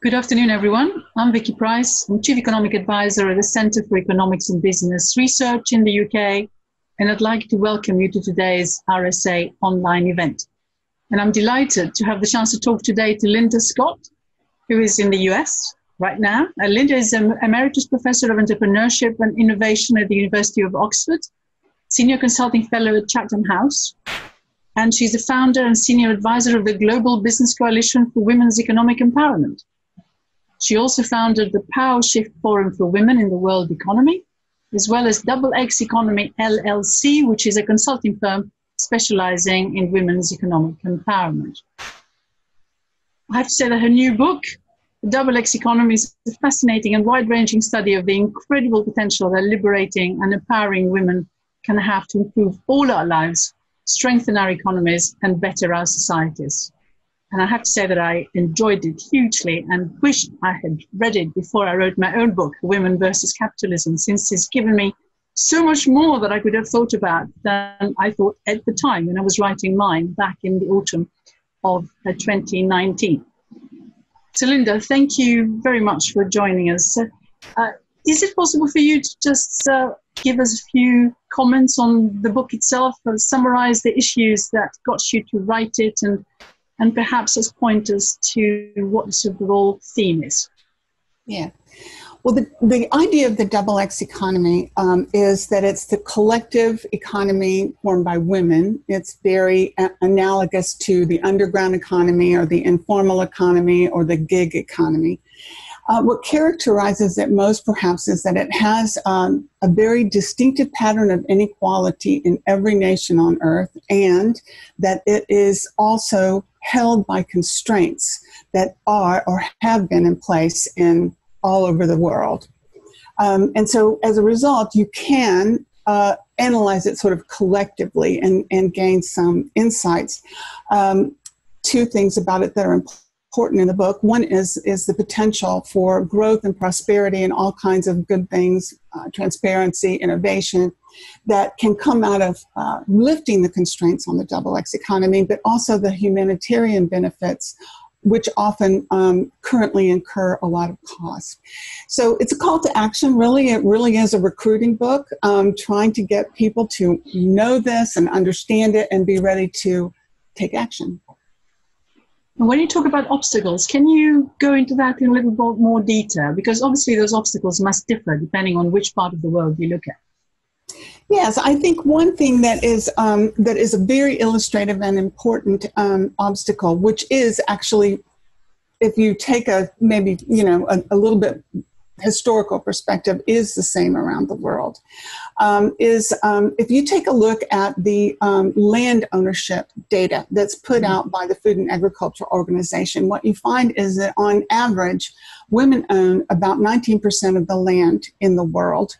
Good afternoon, everyone. I'm Vicky Pryce. I'm Chief Economic Advisor at the Centre for Economics and Business Research in the UK, and I'd like to welcome you to today's RSA online event. And I'm delighted to have the chance to talk today to Linda Scott, who is in the US right now. Linda is an Emeritus Professor of Entrepreneurship and Innovation at the University of Oxford, Senior Consulting Fellow at Chatham House, and she's the founder and senior advisor of the Global Business Coalition for Women's Economic Empowerment. She also founded the Power Shift Forum for Women in the World Economy, as well as Double X Economy LLC, which is a consulting firm specializing in women's economic empowerment. I have to say that her new book, the Double X Economy, is a fascinating and wide ranging study of the incredible potential that liberating and empowering women can have to improve all our lives, strengthen our economies, and better our societies. And I have to say that I enjoyed it hugely and wished I had read it before I wrote my own book, Women versus Capitalism, since it's given me so much more that I could have thought about than I thought at the time when I was writing mine back in the autumn of uh, 2019. So, Linda, thank you very much for joining us. Uh, is it possible for you to just uh, give us a few comments on the book itself, uh, summarize the issues that got you to write it, and and perhaps as pointers to what the overall theme is. Yeah. Well, the, the idea of the double X economy um, is that it's the collective economy formed by women. It's very a- analogous to the underground economy or the informal economy or the gig economy. Uh, what characterizes it most, perhaps, is that it has um, a very distinctive pattern of inequality in every nation on earth, and that it is also held by constraints that are or have been in place in all over the world. Um, and so, as a result, you can uh, analyze it sort of collectively and, and gain some insights. Um, two things about it that are important important in the book. One is is the potential for growth and prosperity and all kinds of good things, uh, transparency, innovation, that can come out of uh, lifting the constraints on the double X economy, but also the humanitarian benefits. Which often um, currently incur a lot of cost. So it's a call to action, really. It really is a recruiting book, um, trying to get people to know this and understand it and be ready to take action. When you talk about obstacles, can you go into that in a little bit more detail? Because obviously those obstacles must differ depending on which part of the world you look at. Yes, I think one thing that is um, that is a very illustrative and important um, obstacle, which is actually, if you take a maybe you know a, a little bit historical perspective is the same around the world. Um, is um, if you take a look at the um, land ownership data that's put mm-hmm. out by the Food and Agriculture Organization, what you find is that on average, women own about 19% of the land in the world,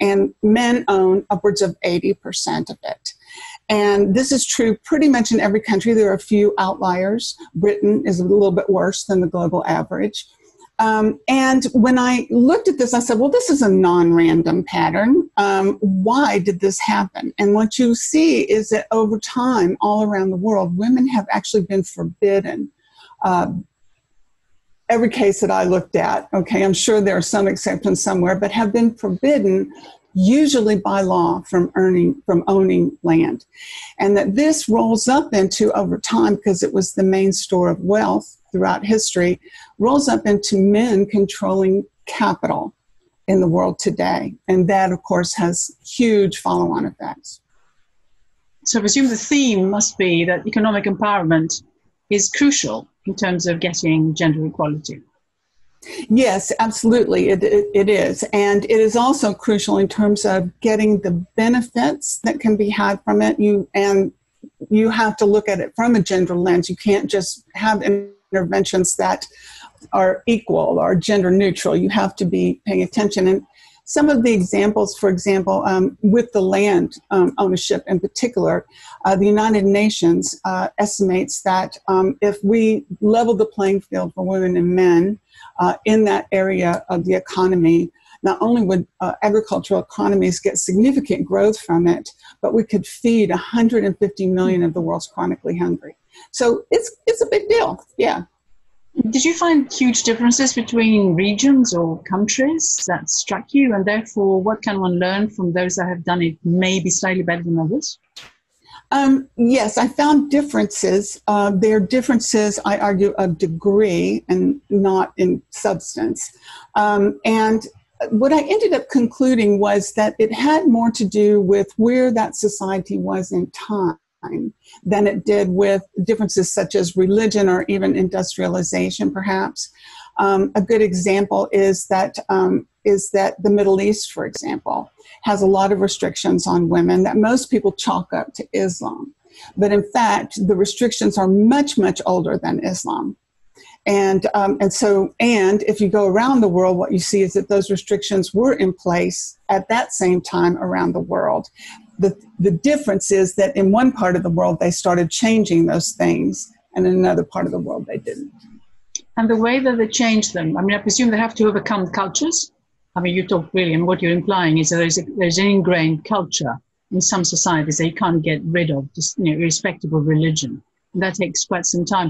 and men own upwards of 80% of it. And this is true pretty much in every country. There are a few outliers. Britain is a little bit worse than the global average. Um, and when I looked at this, I said, well, this is a non random pattern. Um, why did this happen? And what you see is that over time, all around the world, women have actually been forbidden. Uh, every case that I looked at, okay, I'm sure there are some exceptions somewhere, but have been forbidden usually by law from earning from owning land and that this rolls up into over time because it was the main store of wealth throughout history rolls up into men controlling capital in the world today. And that, of course, has huge follow on effects. So I presume the theme must be that economic empowerment is crucial in terms of getting gender equality. Yes, absolutely, it, it, it is. And it is also crucial in terms of getting the benefits that can be had from it. You and you have to look at it from a gender lens. You can't just have interventions that are equal or gender neutral. You have to be paying attention. And some of the examples, for example, um, with the land um, ownership in particular, uh, the United Nations uh, estimates that um, if we level the playing field for women and men uh, in that area of the economy, not only would uh, agricultural economies get significant growth from it, but we could feed 150 million of the world's chronically hungry. So it's it's a big deal. Yeah. Did you find huge differences between regions or countries that struck you? And therefore, what can one learn from those that have done it maybe slightly better than others? Um, yes, I found differences. Uh, they're differences, I argue, of degree and not in substance. Um, and what I ended up concluding was that it had more to do with where that society was in time than it did with differences such as religion or even industrialization, perhaps. Um, a good example is that um, is that the Middle East, for example, has a lot of restrictions on women that most people chalk up to Islam. But in fact, the restrictions are much, much older than Islam. And, um, and so, and if you go around the world, what you see is that those restrictions were in place at that same time around the world. The, the difference is that in one part of the world, they started changing those things, and in another part of the world, they didn't. And the way that they change them, I mean, I presume they have to overcome cultures. I mean, you talk really, and what you're implying is that there's, a, there's an ingrained culture in some societies that you can't get rid of, just, you know, religion. And that takes quite some time.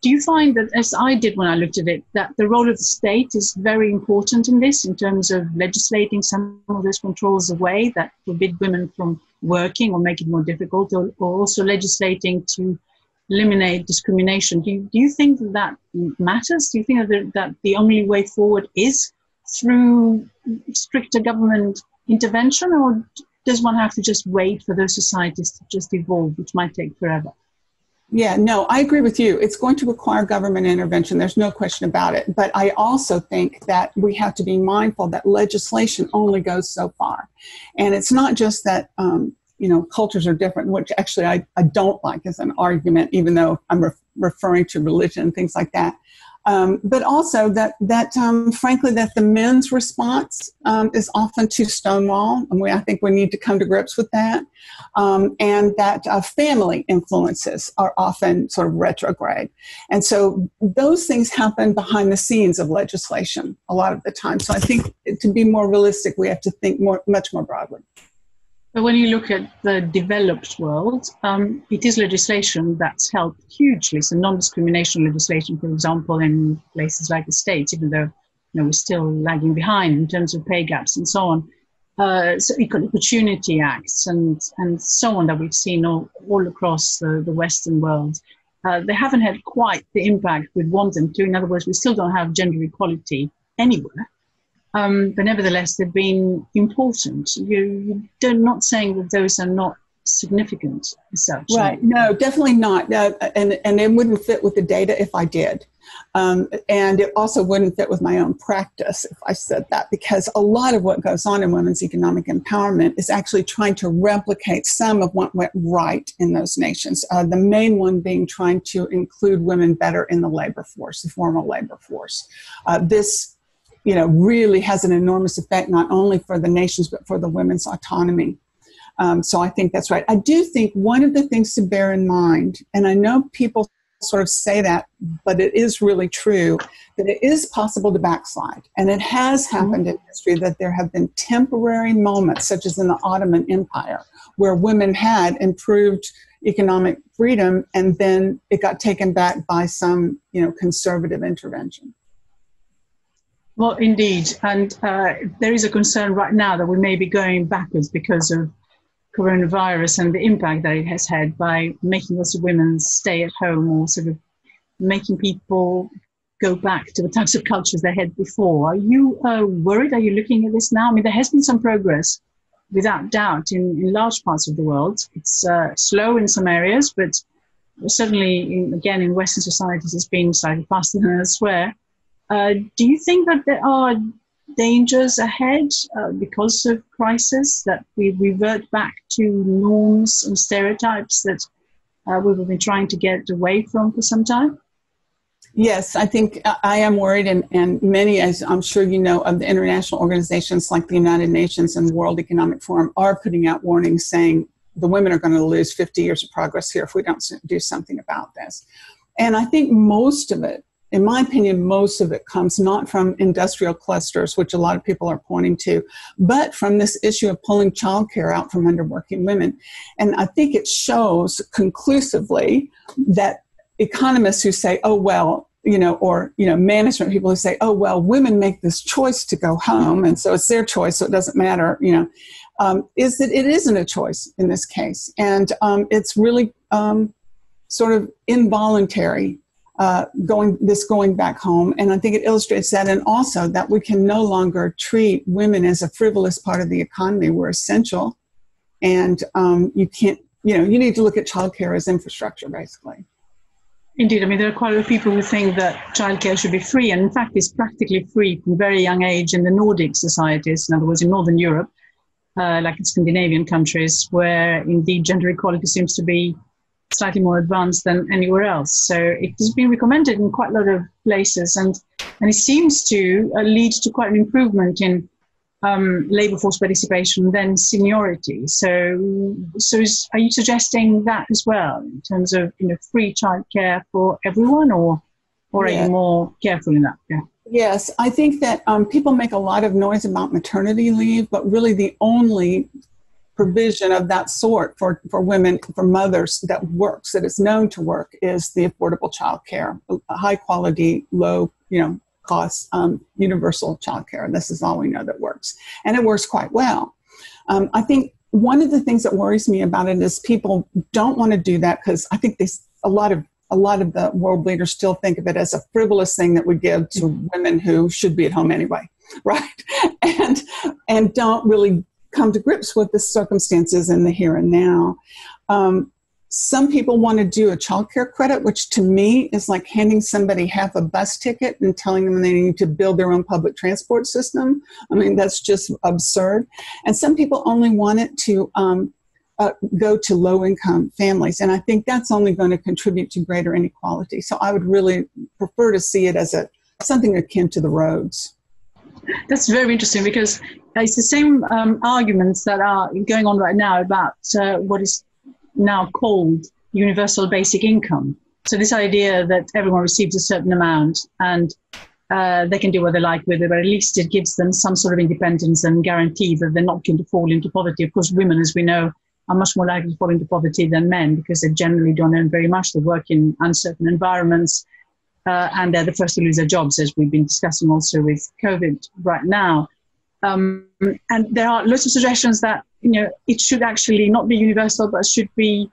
Do you find that, as I did when I looked at it, that the role of the state is very important in this, in terms of legislating some of those controls away that forbid women from working or make it more difficult, or, or also legislating to eliminate discrimination. Do you, do you think that, that matters? Do you think that, that the only way forward is through stricter government intervention, or does one have to just wait for those societies to just evolve, which might take forever? Yeah, no, I agree with you. It's going to require government intervention. There's no question about it. But I also think that we have to be mindful that legislation only goes so far. And it's not just that um, you know cultures are different which actually i, I don't like as an argument even though i'm re- referring to religion and things like that um, but also that that um, frankly that the men's response um, is often to stonewall. And we, i think we need to come to grips with that. Um, and that uh, family influences are often sort of retrograde. And so those things happen behind the scenes of legislation a lot of the time. So i think to be more realistic we have to think more much more broadly but when you look at the developed world, um, it is legislation that's helped hugely. So non-discrimination legislation, for example, in places like the States, even though you know, we're still lagging behind in terms of pay gaps and so on. Uh, so equal opportunity acts and, and so on that we've seen all, all across the, the Western world. Uh, they haven't had quite the impact we'd want them to. In other words, we still don't have gender equality anywhere. Um, but nevertheless, they've been important. You, you're not saying that those are not significant as such. Right. No, definitely not. Uh, and, and it wouldn't fit with the data if I did. Um, and it also wouldn't fit with my own practice if I said that, because a lot of what goes on in women's economic empowerment is actually trying to replicate some of what went right in those nations. Uh, the main one being trying to include women better in the labor force, the formal labor force. Uh, this you know, really has an enormous effect not only for the nations but for the women's autonomy. Um, so I think that's right. I do think one of the things to bear in mind, and I know people sort of say that, but it is really true that it is possible to backslide. And it has mm-hmm. happened in history that there have been temporary moments, such as in the Ottoman Empire, where women had improved economic freedom and then it got taken back by some, you know, conservative intervention. Well, indeed. And uh, there is a concern right now that we may be going backwards because of coronavirus and the impact that it has had by making lots of women stay at home or sort of making people go back to the types of cultures they had before. Are you uh, worried? Are you looking at this now? I mean, there has been some progress, without doubt, in, in large parts of the world. It's uh, slow in some areas, but certainly, in, again, in Western societies, it's been slightly faster than elsewhere. Uh, do you think that there are dangers ahead uh, because of crisis that we revert back to norms and stereotypes that uh, we've been trying to get away from for some time? Yes, I think I am worried, and, and many, as I'm sure you know, of the international organizations like the United Nations and the World Economic Forum are putting out warnings saying the women are going to lose 50 years of progress here if we don't do something about this. And I think most of it in my opinion, most of it comes not from industrial clusters, which a lot of people are pointing to, but from this issue of pulling childcare out from under working women. And I think it shows conclusively that economists who say, oh, well, you know, or you know, management people who say, "Oh, well, women make this choice to go home, and so it's their choice, so it doesn't matter," you know, um, is that it isn't a choice in this case, and um, it's really um, sort of involuntary uh, going this going back home, and I think it illustrates that, and also that we can no longer treat women as a frivolous part of the economy. We're essential, and um, you can't, you know, you need to look at childcare as infrastructure, basically. Indeed, I mean there are quite a lot of people who think that childcare should be free, and in fact, it's practically free from very young age in the Nordic societies. In other words, in Northern Europe, uh, like in Scandinavian countries, where indeed gender equality seems to be slightly more advanced than anywhere else. So it has been recommended in quite a lot of places, and and it seems to uh, lead to quite an improvement in um, labour force participation than seniority. So, so is, are you suggesting that as well in terms of you know free childcare for everyone, or or yeah. are you more careful in that? Yeah. Yes, I think that um, people make a lot of noise about maternity leave, but really the only provision of that sort for, for women, for mothers that works, that is known to work, is the affordable child care, high quality, low, you know, cost, um, universal child care. This is all we know that works. And it works quite well. Um, I think one of the things that worries me about it is people don't want to do that because I think there's a lot of a lot of the world leaders still think of it as a frivolous thing that we give to women who should be at home anyway, right? And and don't really come to grips with the circumstances in the here and now. Um, some people want to do a child care credit, which to me is like handing somebody half a bus ticket and telling them they need to build their own public transport system. I mean, that's just absurd. And some people only want it to um, uh, go to low income families. And I think that's only going to contribute to greater inequality. So I would really prefer to see it as a something akin to the roads. That's very interesting because it's the same um, arguments that are going on right now about uh, what is now called universal basic income. So this idea that everyone receives a certain amount and uh, they can do what they like with it, but at least it gives them some sort of independence and guarantee that they're not going to fall into poverty. Of course, women, as we know, are much more likely to fall into poverty than men because they generally don't earn very much. They work in uncertain environments uh, and they're the first to lose their jobs, as we've been discussing also with COVID right now. Um, and there are lots of suggestions that you know it should actually not be universal, but should be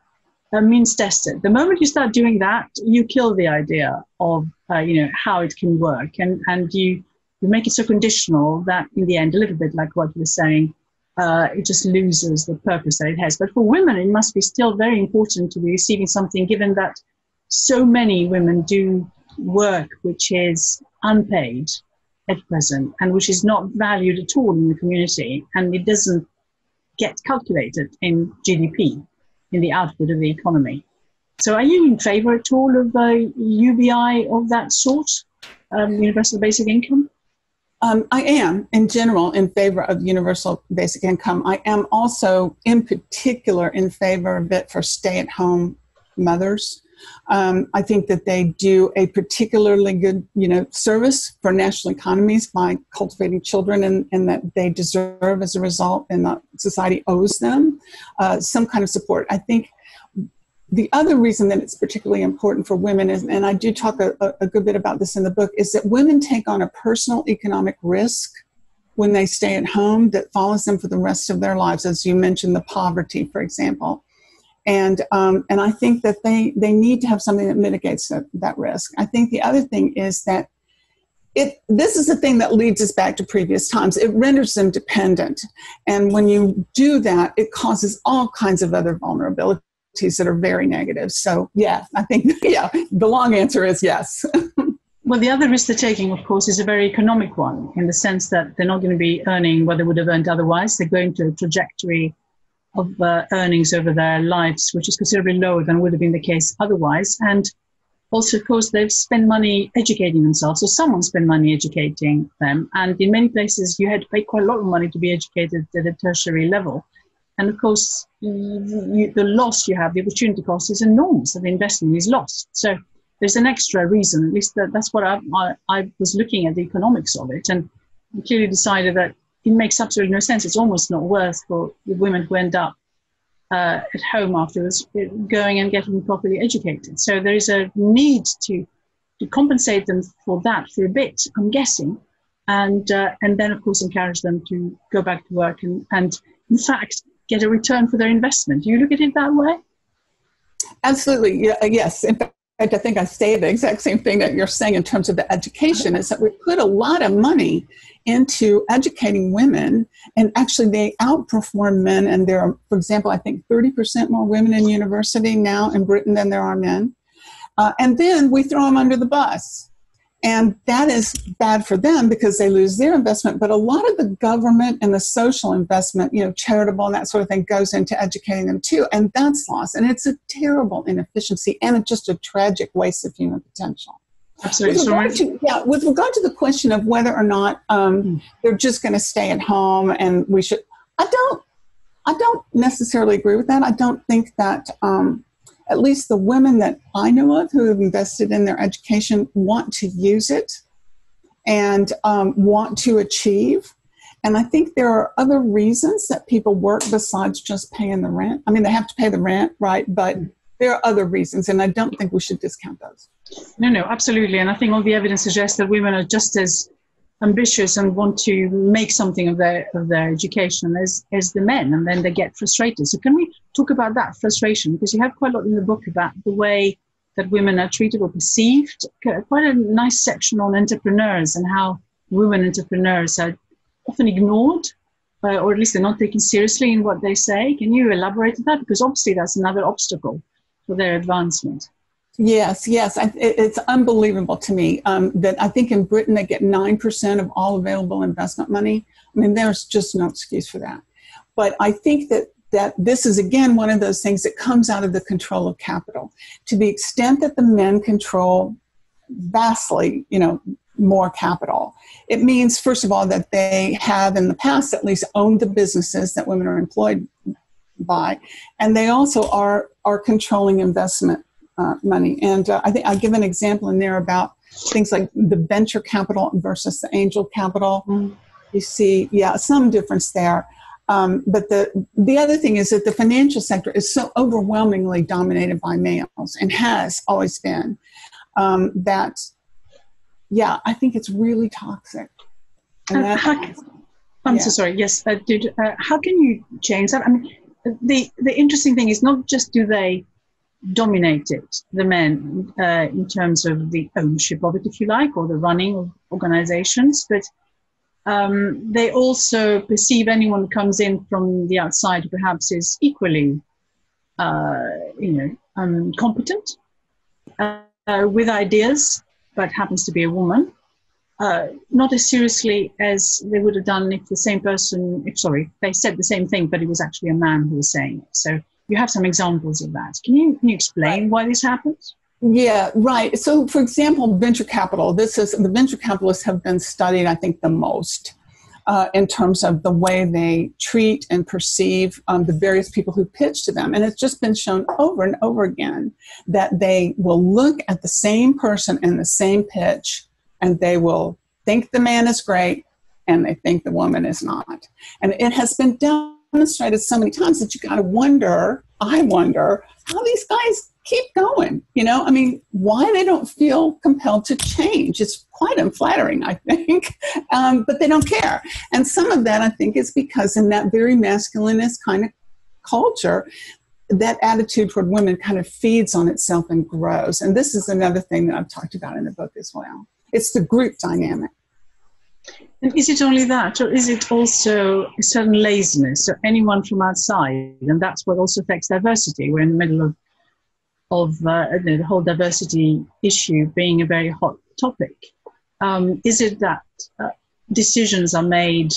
uh, means tested. The moment you start doing that, you kill the idea of uh, you know how it can work, and and you you make it so conditional that in the end, a little bit like what you were saying, uh, it just loses the purpose that it has. But for women, it must be still very important to be receiving something, given that so many women do work which is unpaid at present and which is not valued at all in the community and it doesn't get calculated in GDP, in the output of the economy. So, are you in favor at all of a UBI of that sort, um, universal basic income? Um, I am, in general, in favor of universal basic income. I am also, in particular, in favor of it for stay at home mothers. Um, I think that they do a particularly good, you know, service for national economies by cultivating children, and, and that they deserve as a result, and that society owes them uh, some kind of support. I think the other reason that it's particularly important for women is, and I do talk a, a good bit about this in the book, is that women take on a personal economic risk when they stay at home that follows them for the rest of their lives. As you mentioned, the poverty, for example and um, and I think that they they need to have something that mitigates that, that risk. I think the other thing is that it this is the thing that leads us back to previous times. It renders them dependent, and when you do that, it causes all kinds of other vulnerabilities that are very negative. So yeah, I think yeah, the long answer is yes. Well, the other risk they're taking, of course, is a very economic one in the sense that they're not going to be earning what they would have earned otherwise. They're going to a trajectory of uh, earnings over their lives, which is considerably lower than would have been the case otherwise. And also, of course, they've spent money educating themselves. So someone spent money educating them. And in many places, you had to pay quite a lot of money to be educated at a tertiary level. And of course, you, the loss you have, the opportunity cost is enormous. The investment is lost. So there's an extra reason. At least that, that's what I, I, I was looking at the economics of it, and clearly decided that it makes absolutely no sense. It's almost not worth for the women who end up uh, at home afterwards going and getting properly educated. So there is a need to to compensate them for that for a bit, I'm guessing, and uh, and then of course encourage them to go back to work and and in fact get a return for their investment. Do you look at it that way? Absolutely, yeah, yes. In fact, I think I say the exact same thing that you're saying in terms of the education is that we put a lot of money into educating women and actually they outperform men and there are for example i think 30% more women in university now in britain than there are men. Uh, and then we throw them under the bus and that is bad for them because they lose their investment. But a lot of the government and the social investment, you know, charitable and that sort of thing goes into educating them too. And that's lost. And it's a terrible inefficiency and it's just a tragic waste of human potential. Absolutely. With regard, to, yeah, with regard to the question of whether or not um, mm. they're just going to stay at home and we should, I don't, I don't necessarily agree with that. I don't think that um, at least the women that I know of who have invested in their education want to use it and um, want to achieve. And I think there are other reasons that people work besides just paying the rent. I mean, they have to pay the rent, right? But there are other reasons, and I don't think we should discount those. No, no, absolutely. And I think all the evidence suggests that women are just as ambitious and want to make something of their of their education as as the men and then they get frustrated. So can we talk about that frustration? Because you have quite a lot in the book about the way that women are treated or perceived. Quite a nice section on entrepreneurs and how women entrepreneurs are often ignored uh, or at least they're not taken seriously in what they say. Can you elaborate on that? Because obviously that's another obstacle for their advancement Yes, yes. I, it's unbelievable to me um, that I think in Britain they get 9% of all available investment money. I mean, there's just no excuse for that. But I think that, that this is, again, one of those things that comes out of the control of capital. To the extent that the men control vastly, you know, more capital. It means, first of all, that they have in the past at least owned the businesses that women are employed by, and they also are, are controlling investment uh, money. And uh, I think I give an example in there about things like the venture capital versus the angel capital. Mm. You see, yeah, some difference there. Um, but the the other thing is that the financial sector is so overwhelmingly dominated by males and has always been um, that yeah I think it's really toxic. Uh, how, I'm yeah. so sorry. Yes, uh, did, uh, how can you change that? I mean, the the interesting thing is not just do they dominated the men uh, in terms of the ownership of it, if you like, or the running of organizations. But um, they also perceive anyone who comes in from the outside perhaps is equally, uh, you know, um, competent uh, with ideas, but happens to be a woman. Uh, not as seriously as they would have done if the same person, if sorry, they said the same thing, but it was actually a man who was saying it. So you have some examples of that. Can you, can you explain why this happens? Yeah, right. So, for example, venture capital. This is the venture capitalists have been studied, I think, the most uh, in terms of the way they treat and perceive um, the various people who pitch to them. And it's just been shown over and over again that they will look at the same person in the same pitch, and they will think the man is great, and they think the woman is not. And it has been done demonstrated so many times that you got to wonder, I wonder, how these guys keep going. You know, I mean, why they don't feel compelled to change. It's quite unflattering, I think, um, but they don't care. And some of that, I think, is because in that very masculinist kind of culture, that attitude toward women kind of feeds on itself and grows. And this is another thing that I've talked about in the book as well. It's the group dynamic. And is it only that, or is it also a certain laziness? So anyone from outside, and that's what also affects diversity. We're in the middle of of uh, the whole diversity issue being a very hot topic. Um, is it that uh, decisions are made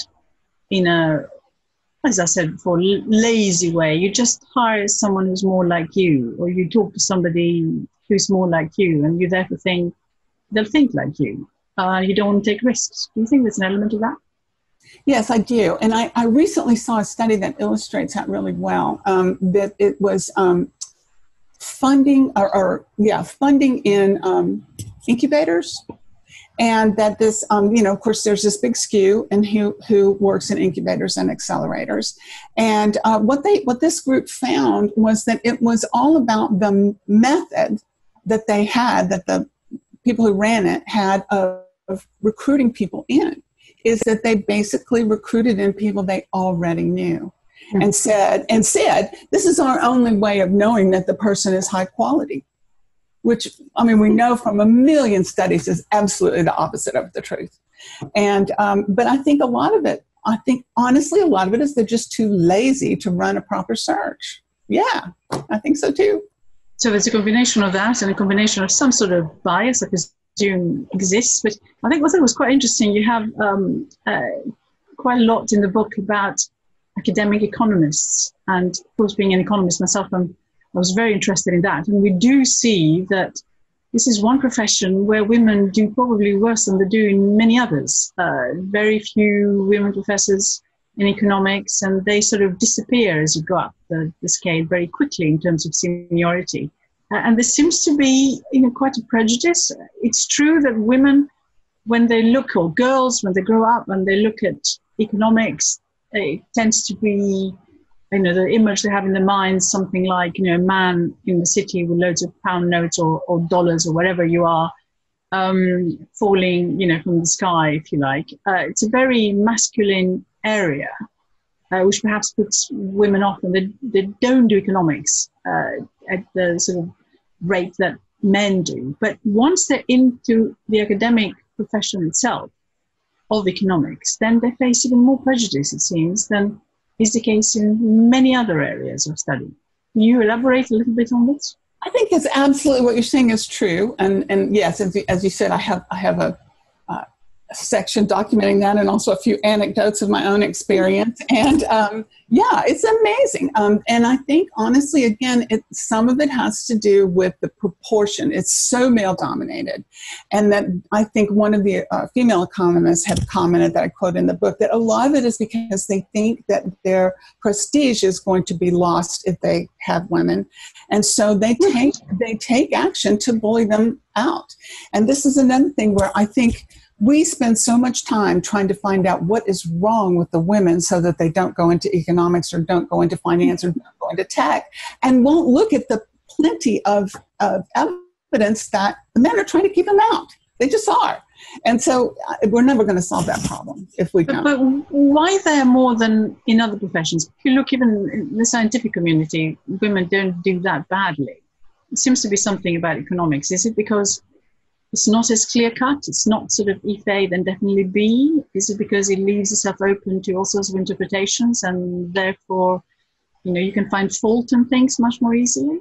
in a, as I said before, lazy way? You just hire someone who's more like you, or you talk to somebody who's more like you, and you therefore think they'll think like you uh, you don't want to take risks. Do you think there's an element of that? Yes, I do. And I, I recently saw a study that illustrates that really well. Um, that it was um, funding, or, or, yeah, funding in um, incubators. And that this, um, you know, of course, there's this big skew in who, who works in incubators and accelerators. And uh, what they, what this group found was that it was all about the method that they had, that the people who ran it had of, of recruiting people in is that they basically recruited in people they already knew mm-hmm. and said and said this is our only way of knowing that the person is high quality which i mean we know from a million studies is absolutely the opposite of the truth. And um, but i think a lot of it i think honestly a lot of it is they're just too lazy to run a proper search. Yeah i think so too. So it's a combination of that and a combination of some sort of bias i presume exists but i think what was quite interesting you have um, uh, quite a lot in the book about academic economists. And of course, being an economist myself, I'm, I was very interested in that. And we do see that this is one profession where women do probably worse than they do in many others. Uh, very few women professors in economics, and they sort of disappear as you go up the, the scale very quickly in terms of seniority. And there seems to be you know, quite a prejudice. It's true that women, when they look, or girls, when they grow up and they look at economics, it tends to be you know the image they have in their minds something like you know a man in the city with loads of pound notes or, or dollars or whatever you are um, falling you know from the sky if you like uh, it's a very masculine area uh, which perhaps puts women off and they, they don't do economics uh, at the sort of rate that men do but once they're into the academic profession itself of economics, then they face even more prejudice, it seems, than is the case in many other areas of study. Can you elaborate a little bit on this? I think it's absolutely what you're saying is true, and and yes, as you, as you said, I have I have a section documenting that and also a few anecdotes of my own experience. And um, yeah, it's amazing. Um, and I think, honestly, again, it, some of it has to do with the proportion. It's so male dominated. And that I think one of the uh, female economists had commented that I quote in the book that a lot of it is because they think that their prestige is going to be lost if they have women. And so they take, they take action to bully them out. And this is another thing where I think we spend so much time trying to find out what is wrong with the women so that they don't go into economics or don't go into finance or don't go into tech and won't look at the plenty of, of evidence that the men are trying to keep them out. They just are. And so uh, we're never going to solve that problem if we don't. But, but why there more than in other professions? If you look even in the scientific community, women don't do that badly. It seems to be something about economics. Is it because it's not as clear cut. It's not sort of if A, then definitely B. Is it because it leaves itself open to all sorts of interpretations and therefore, you know, you can find fault in things much more easily?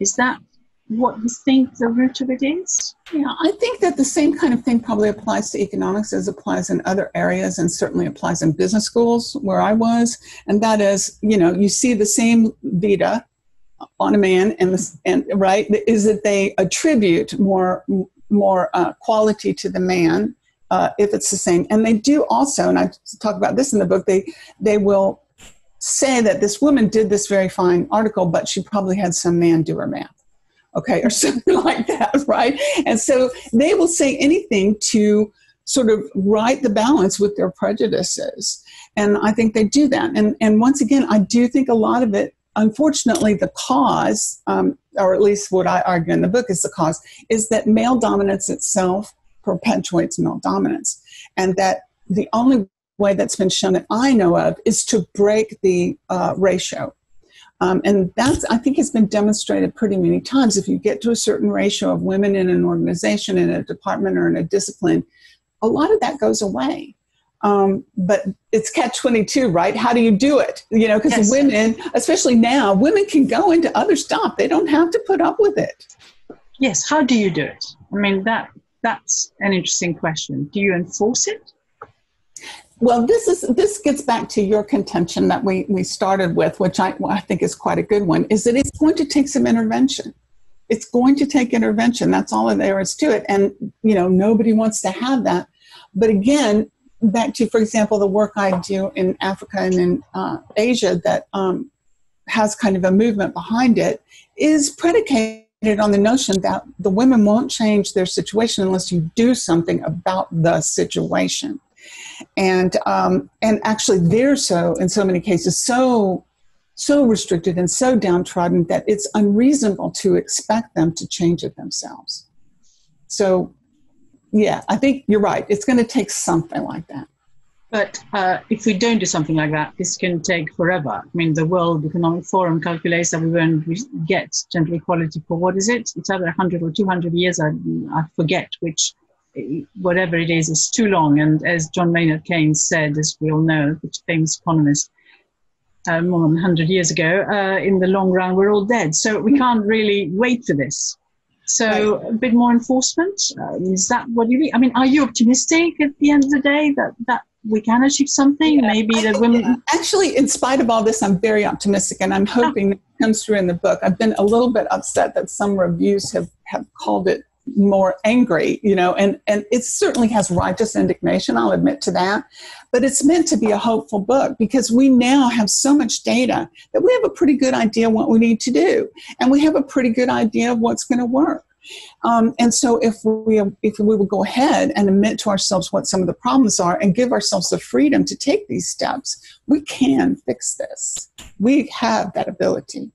Is that what you think the root of it is? Yeah, I think that the same kind of thing probably applies to economics as applies in other areas and certainly applies in business schools where I was. And that is, you know, you see the same vita on a man and, and right is that they attribute more more uh, quality to the man uh, if it's the same. And they do also, and I talk about this in the book, they, they will say that this woman did this very fine article, but she probably had some man do her math. Okay, or something like that, right? And so they will say anything to sort of right the balance with their prejudices. And I think they do that. And, and once again, I do think a lot of it unfortunately, the cause, um, or at least what I argue in the book is the cause, is that male dominance itself perpetuates male dominance. And that the only way that's been shown that I know of is to break the uh, ratio. Um, and that's, I think, has been demonstrated pretty many times. If you get to a certain ratio of women in an organization, in a department, or in a discipline, a lot of that goes away. Um, but it's catch 22 right? How do you do it? You know because yes. women especially now women can go into other stuff. They don't have to put up with it. Yes. How do you do it? I mean that that's an interesting question. Do you enforce it? Well this is this gets back to your contention that we we started with which i, I think is quite a good one is that it's going to take some intervention. It's going to take intervention. That's all there is to it. And you know nobody wants to have that. But again back to, for example, the work I do in Africa and in uh, Asia that um, has kind of a movement behind it, is predicated on the notion that the women won't change their situation unless you do something about the situation. And um, and actually, they're so in so many cases so so restricted and so downtrodden that it's unreasonable to expect them to change it themselves. So, yeah, I think you're right. It's going to take something like that. But uh, if we don't do something like that, this can take forever. I mean, the World Economic Forum calculates that we won't get gender equality for what is it? It's either 100 or 200 years. I, I forget which, whatever it is, it's too long. And as John Maynard Keynes said, as we all know, the famous economist, uh, more than 100 years ago, uh, in the long run, we're all dead. So we can't really wait for this. So right. a bit more enforcement. Um, is that what you mean? I mean, are you optimistic at the end of the day that that we can achieve something. Yeah, Maybe the women. Actually, in spite of all this, I'm very optimistic, and I'm hoping it comes through in the book. I've been a little bit upset that some reviews have have called it more angry, you know, and and it certainly has righteous indignation. I'll admit to that, but it's meant to be a hopeful book because we now have so much data that we have a pretty good idea what we need to do, and we have a pretty good idea of what's going to work. Um, and so if we if we would go ahead and admit to ourselves what some of the problems are and give ourselves the freedom to take these steps, we can fix this. We have that ability.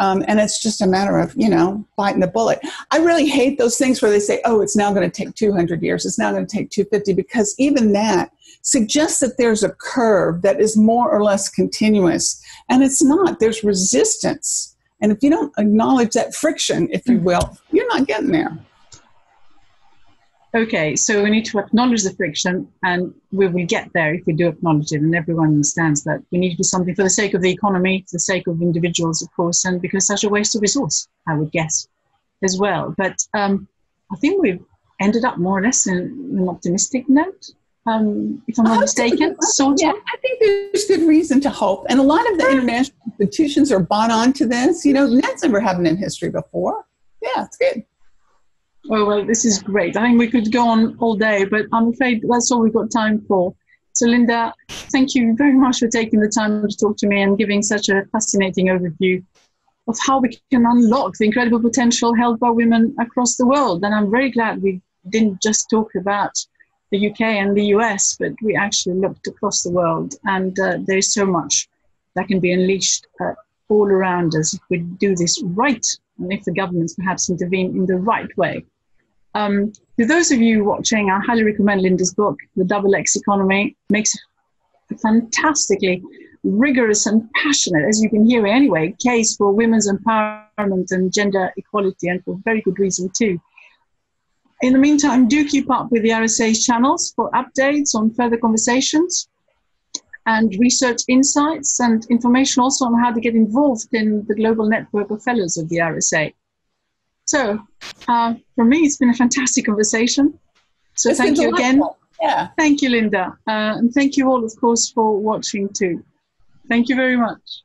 Um, and it's just a matter of you know biting the bullet. I really hate those things where they say oh it's now going to take 200 years it's now going to take 250 because even that suggests that there's a curve that is more or less continuous. And it's not there's resistance. And if you don't acknowledge that friction, if you will, you're not getting there. Okay, so we need to acknowledge the friction, and we will get there if we do acknowledge it. And everyone understands that we need to do something for the sake of the economy, for the sake of individuals, of course, and because such a waste of resource, I would guess, as well. But um, I think we've ended up more or less in an optimistic note um, if I'm not mistaken. So yeah, I think there's good reason to hope, and a lot of the international institutions are bought onto this. You know, that's never happened in history before. Yeah, it's good. Oh well, this is great. I think we could go on all day, but I'm afraid that's all we've got time for. So, Linda, thank you very much for taking the time to talk to me and giving such a fascinating overview of how we can unlock the incredible potential held by women across the world. And I'm very glad we didn't just talk about the UK and the US, but we actually looked across the world, and uh, there's so much that can be unleashed uh, all around us if we do this right, and if the governments perhaps intervene in the right way. Um, to those of you watching, I highly recommend Linda's book, The Double X Economy. Makes a fantastically rigorous and passionate, as you can hear anyway, case for women's empowerment and gender equality, and for very good reason too. In the meantime, do keep up with the RSA's channels for updates on further conversations and research insights and information also on how to get involved in the global network of fellows of the RSA. So, uh, for me, it's been a fantastic conversation. So, it's thank you again. Yeah. Thank you, Linda. Uh, and thank you all, of course, for watching too. Thank you very much.